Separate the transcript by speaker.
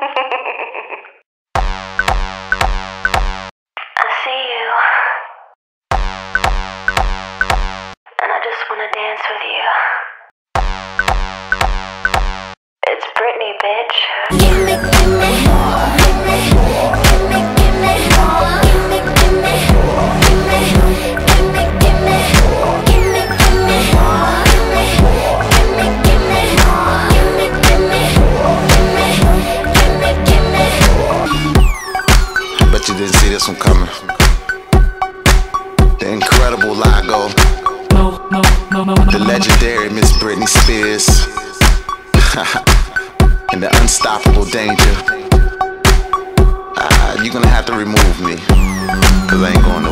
Speaker 1: I see you. And I just want to dance with you. It's Britney, bitch.
Speaker 2: You didn't see this one coming. The incredible Lago. The legendary Miss Britney Spears. and the unstoppable Danja. Ah, you're gonna have to remove me. Cause I ain't going